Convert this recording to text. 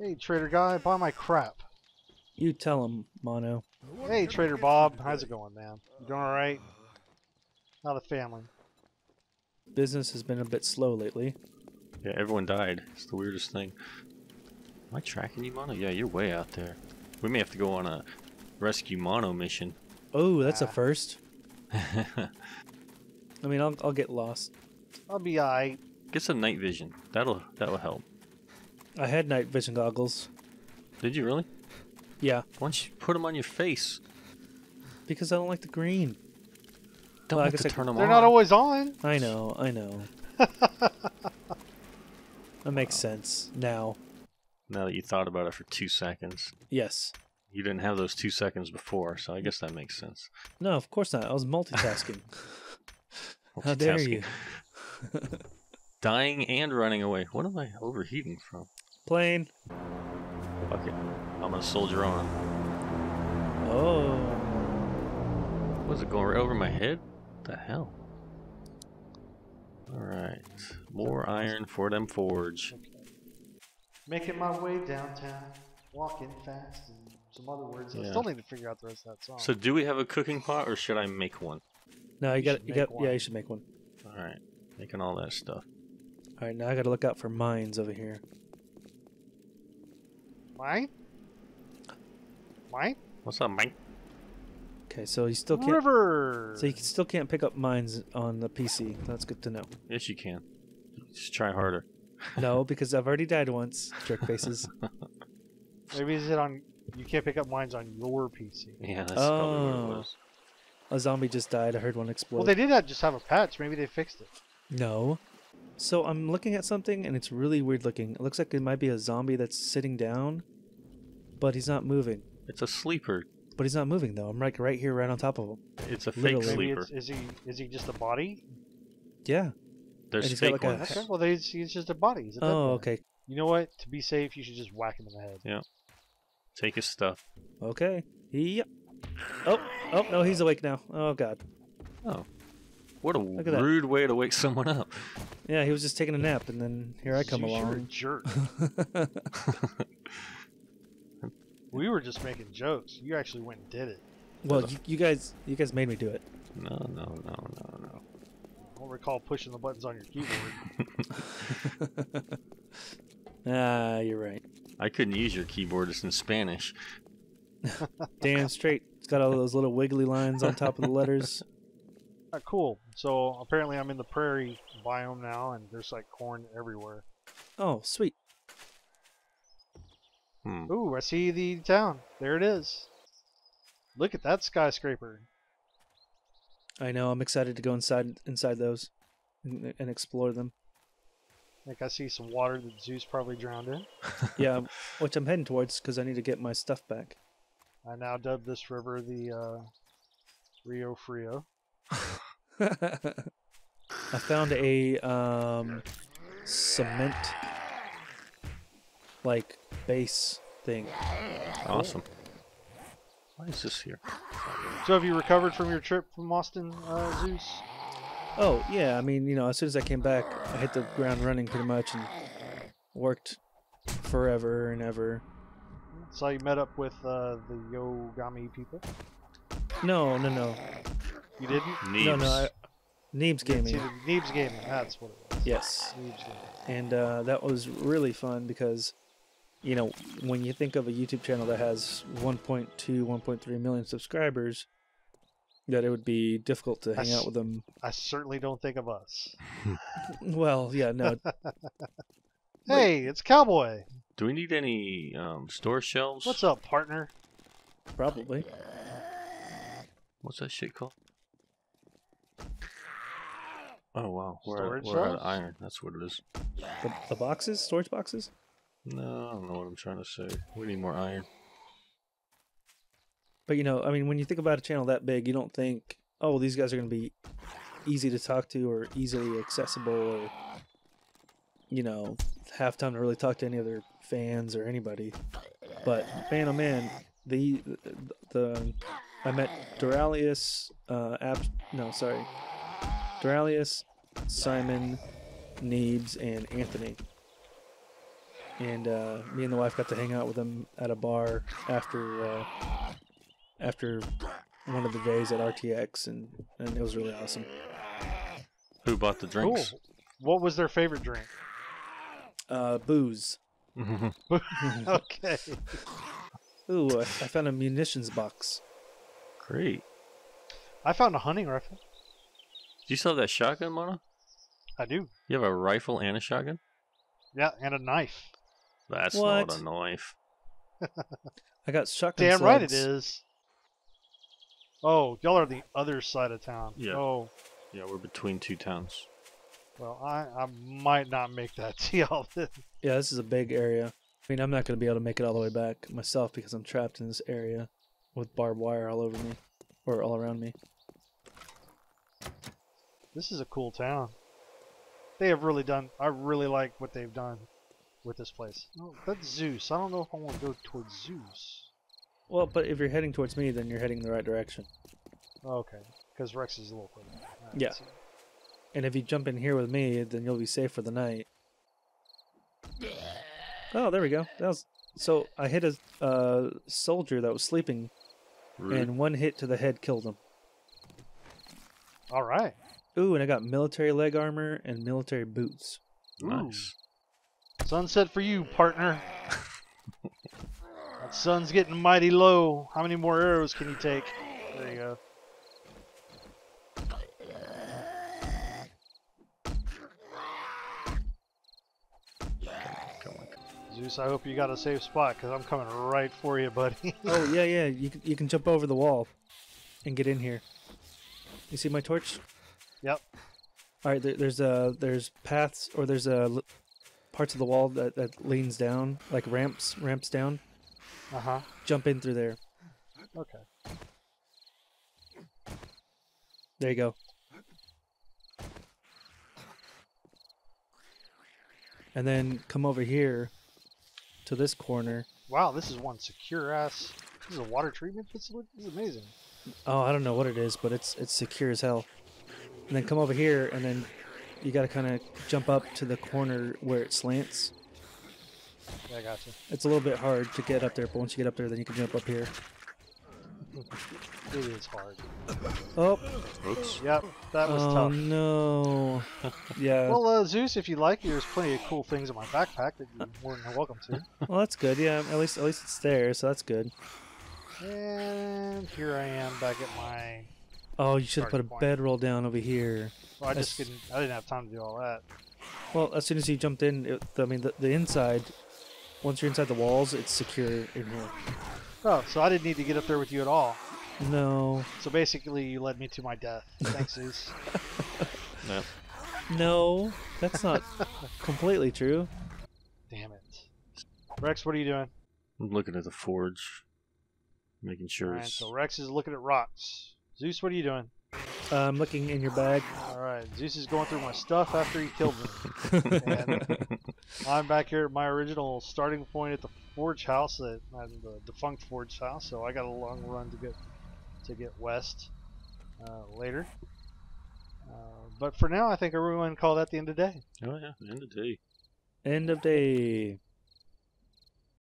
Hey, trader guy, buy my crap. You tell him, Mono. Hey, Trader Bob, how's it going, man? You doing all right? How the family? Business has been a bit slow lately. Yeah, everyone died. It's the weirdest thing. Am I tracking you, Mono? Yeah, you're way out there. We may have to go on a rescue Mono mission. Oh, that's a Ah. first. I mean, I'll, I'll get lost. I'll be alright. Get some night vision. That'll that'll help. I had night vision goggles. Did you really? Yeah, Why don't you put them on your face? because I don't like the green. Don't Well, I have guess to I- turn them They're on. not always on. I know, I know. that makes sense now. Now that you thought about it for two seconds, Yes. you didn't have those two seconds before, so I guess that makes sense. No, of course not. I was multitasking. How dare you? Multitasking. Dying and running away. What am I overheating from? Plane. Fuck it. I'm gonna soldier on. Oh. Was it going right over my head? What the hell? Alright. More iron for them forge. Making my way downtown, walking fast, and some other words. I still need to figure out the rest of that song. So do we have a cooking pot or should I make one? No, you You got should you make got yeah, you should make one. Alright. Making all that stuff. All right, now I got to look out for mines over here. Mine? Mine? What's up, Mike? Okay, so you still can't River. so you still can't pick up mines on the PC. That's good to know. Yes, you can. Just try harder. No, because I've already died once. Jerk faces. Maybe is it on? You can't pick up mines on your PC. Yeah, that's probably what Oh. it was. A zombie just died. I heard one explode. Well, they did have, just have a patch. Maybe they fixed it. No. So I'm looking at something and it's really weird looking. It looks like it might be a zombie that's sitting down, but he's not moving. It's a sleeper. But he's not moving though. I'm like right here, right on top of him. It's a fake Literally. Maybe sleeper. is he is he just a body? Yeah. There's and he's got fake like a- ones. Okay, well, he's, he's just a body. He's a dead Oh, body. okay. You know what? To be safe, you should just whack him in the head. Yeah. Take his stuff. Okay. Yep. Oh, oh no, he's awake now. Oh god. Oh. What a at that. rude way to wake someone up. Yeah, he was just taking a nap and then here I come You sure a along. jerk. we were just making jokes. You actually went and did it. well, you, you guys you guys made me do it. No, no, no, no, no. I don't recall pushing the buttons on your keyboard. ah, you're right. I couldn't use your keyboard. It's in Spanish. Damn straight. It's got all those little wiggly lines on top of the letters. Ah, cool. So apparently, I'm in the prairie biome now, and there's like corn everywhere. Oh, sweet. Hmm. Ooh, I see the town. There it is. Look at that skyscraper. I know. I'm excited to go inside inside those and, and explore them. Like I see some water that Zeus probably drowned in. Yeah, which I'm heading towards because I need to get my stuff back. I now dub this river the uh, Rio Frio. I found a um, cement like base thing. Awesome. Why is this here? So have you recovered from your trip from Austin, uh, Zeus? Oh yeah, I mean you know as soon as I came back, I hit the ground running pretty much and worked forever and ever. So you met up with uh, the Yogami people. No, no, no, You didn't? Neebs. no, no. I, Neebs See, Gaming. the Neebs Gaming. That's what it was. Yes. Neebs Gaming. and uh, that was really fun because you know when you think of a youtube channel that has 1.2 1.3 million subscribers that it would be difficult to hang That's- out with them I certainly don't think of us. well yeah no Hey, it's Cowboy. Do we need any um, store shelves? What's up, partner? probably What's that shit called? Oh wow, we're, Storage out, we're out of iron. That's what it is. the, the boxes storage boxes No, I don't know what I'm trying to say. We need more iron. but you know i mean when you think about a channel that big you don't think oh these guys are going to be easy to talk to or easily accessible or you know have time to really talk to any other fans or anybody but man oh man the the i met Doraleous uh Ab- no sorry Doraleous simon neebs and anthony and uh, me and the wife got to hang out with him at a bar after uh, after one of the days at RTX, and and it was really awesome. Who bought the Cool. drinks? What was their favorite drink? Uh, booze. okay. Ooh, I, I found a munitions box. Great. I found a hunting rifle. Do you still have that shotgun, Mono? I do. You have a rifle and a shotgun? Yeah, and a knife. That's What? not a knife. I got shotgun. Damn right it slugs. is. Oh, y'all are the other side of town. Yeah. Oh, Yeah, we're between two towns. well, I, I might not make that to y'all. Yeah, this is a big area. I mean, I'm not going to be able to make it all the way back myself because I'm trapped in this area with barbed wire all over me or all around me. this is a cool town. They have really done. I really like what they've done with this place. Oh, that's Zeus. I don't know if I want to go towards Zeus. Well, but if you're heading towards me, then you're heading the right direction. Okay, because Rex is a little further. Alright, Yeah. so- And if you jump in here with me, then you'll be safe for the night. Oh, there we go. That was so. I hit a uh, soldier that was sleeping, Rude. and one hit to the head killed him. All right. Ooh, and I got military leg armor and military boots. nice. Sunset for you, partner. that sun's getting mighty low. How many more arrows can you take? There you go. Zeus, I hope you got a safe spot because I'm coming right for you, buddy. Oh yeah, yeah. You can, you can jump over the wall and get in here. You see my torch? yep. All right. There, there's uh there's paths or there's uh l- parts of the wall that, that leans down like ramps ramps down. Uh huh. Jump in through there. Okay. There you go. And then come over here to this corner. Wow, this is one secure ass. This is a water treatment facility. This is amazing. Oh, I don't know what it is, but it's it's secure as hell. And then come over here, and then you got to kind of jump up to the corner where it slants. Yeah, I gotcha. It's a little bit hard to get up there, but once you get up there, then you can jump up here. It is hard. Oh, Oops. Yep, that was oh tough. no. Yeah. Well, uh, Zeus, if you like, there's plenty of cool things in my backpack that you're more than welcome to. Well, that's good. Yeah, at least at least it's there, so that's good. And here I am back at my. Oh, you should have put a point. bedroll down over here. Well, I just That's- didn't. I didn't have time to do all that. Well, as soon as you jumped in, it, I mean, the, the inside, once you're inside the walls, it's secure in here. Oh, so I didn't need to get up there with you at all. No, So basically, you led me to my death. Thanks, Zeus. Yeah. no, that's not completely true. Damn it. Rex, what are you doing? I'm looking at the forge, making sure Alright, so Rex is looking at rocks. Zeus, what are you doing? Uh, I'm looking in your bag. Alright, Zeus is going through my stuff after he killed me. And I'm back here at my original starting point at the forge house, that uh, the defunct forge house. So I got a long run to get to get west uh, later. Uh, but for now, I think everyone call that the end of the day. oh yeah, end of the day. End of day.